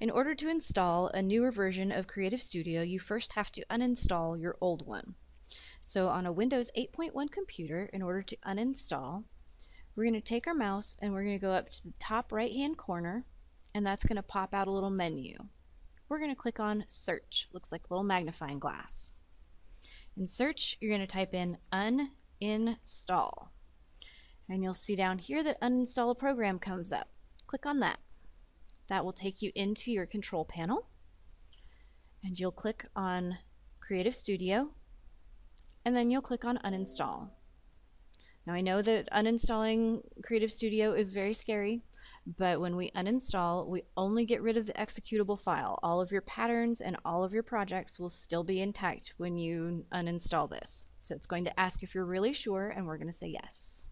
In order to install a newer version of Creative Studio, you first have to uninstall your old one. So on a Windows 8.1 computer, in order to uninstall, we're going to take our mouse and we're going to go up to the top right hand corner and that's going to pop out a little menu. We're going to click on search. Looks like a little magnifying glass. In search, you're going to type in uninstall. And you'll see down here that uninstall a program comes up. Click on that. That will take you into your control panel. And you'll click on Creative Studio. And then you'll click on uninstall. Now I know that uninstalling Creative Studio is very scary, but when we uninstall, we only get rid of the executable file. All of your patterns and all of your projects will still be intact when you uninstall this. So it's going to ask if you're really sure, and we're going to say yes.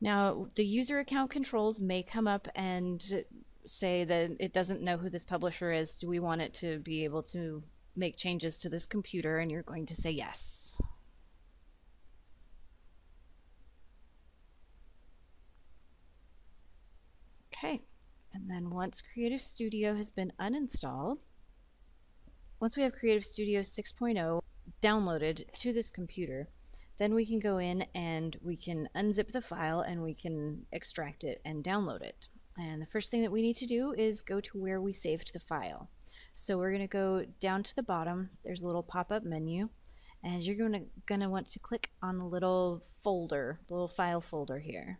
Now, the user account controls may come up and say that it doesn't know who this publisher is. Do we want it to be able to make changes to this computer? And you're going to say yes. Okay, and then once Creative Studio has been uninstalled, once we have Creative Studio 6.0 downloaded to this computer, then we can go in and we can unzip the file and we can extract it and download it. And the first thing that we need to do is go to where we saved the file. So we're going to go down to the bottom. There's a little pop-up menu and you're going to, going to want to click on the little folder, the little file folder here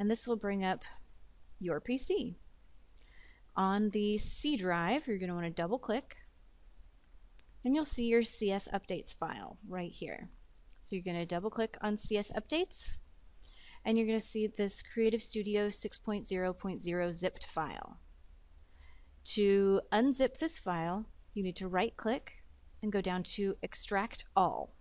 and this will bring up your PC. On the C drive, you're going to want to double click and you'll see your CS updates file right here. So you're going to double click on CS updates and you're going to see this Creative Studio 6.0.0 zipped file. To unzip this file, you need to right click and go down to extract all.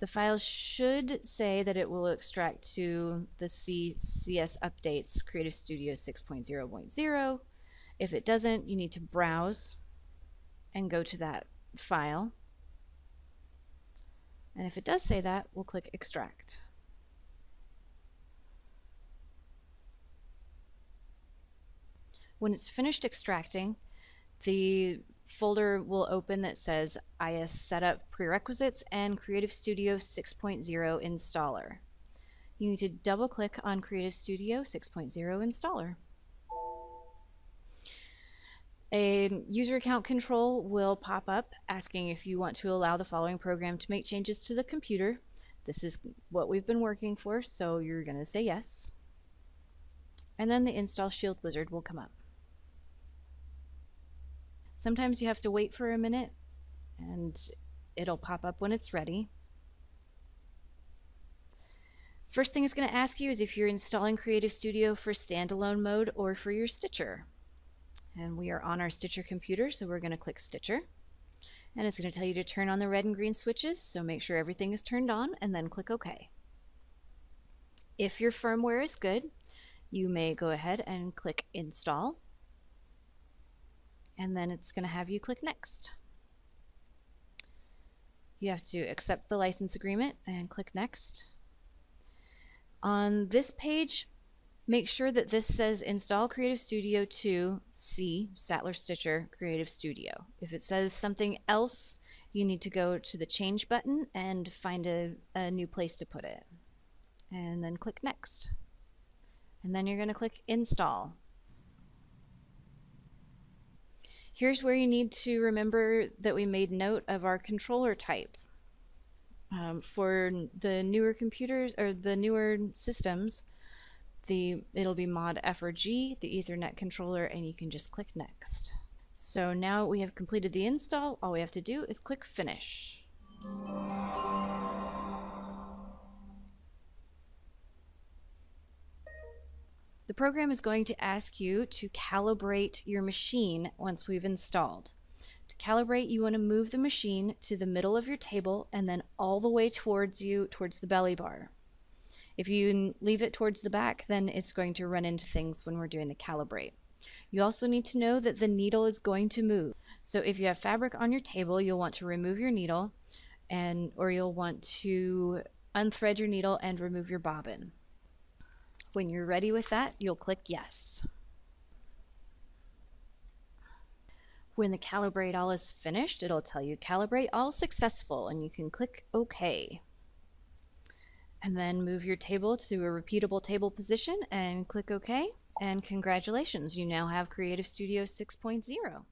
The file should say that it will extract to the C CS Updates Creative Studio 6.0.0. If it doesn't, you need to browse and go to that file. And if it does say that, we'll click Extract. When it's finished extracting, the folder will open that says IS Setup Prerequisites and Creative Studio 6.0 Installer. You need to double click on Creative Studio 6.0 Installer. A user account control will pop up asking if you want to allow the following program to make changes to the computer. This is what we've been working for, so you're going to say yes. And then the install shield wizard will come up. Sometimes you have to wait for a minute and it'll pop up when it's ready. First thing it's going to ask you is if you're installing Creative Studio for standalone mode or for your Stitcher. And we are on our Stitcher computer, so we're going to click Stitcher. And it's going to tell you to turn on the red and green switches, so make sure everything is turned on and then click OK. If your firmware is good, you may go ahead and click Install and then it's going to have you click next. You have to accept the license agreement and click next. On this page, make sure that this says install Creative Studio to C, Statler Stitcher Creative Studio. If it says something else, you need to go to the change button and find a, a new place to put it. And then click next. And then you're going to click install. Here's where you need to remember that we made note of our controller type. Um, for the newer computers or the newer systems, the it'll be mod F or G, the Ethernet controller, and you can just click next. So now we have completed the install, all we have to do is click finish. The program is going to ask you to calibrate your machine once we've installed. To calibrate, you want to move the machine to the middle of your table and then all the way towards you, towards the belly bar. If you leave it towards the back, then it's going to run into things when we're doing the calibrate. You also need to know that the needle is going to move. So if you have fabric on your table, you'll want to remove your needle and or you'll want to unthread your needle and remove your bobbin. When you're ready with that, you'll click Yes. When the calibrate all is finished, it'll tell you calibrate all successful and you can click OK. And then move your table to a repeatable table position and click OK. And congratulations, you now have Creative Studio 6.0.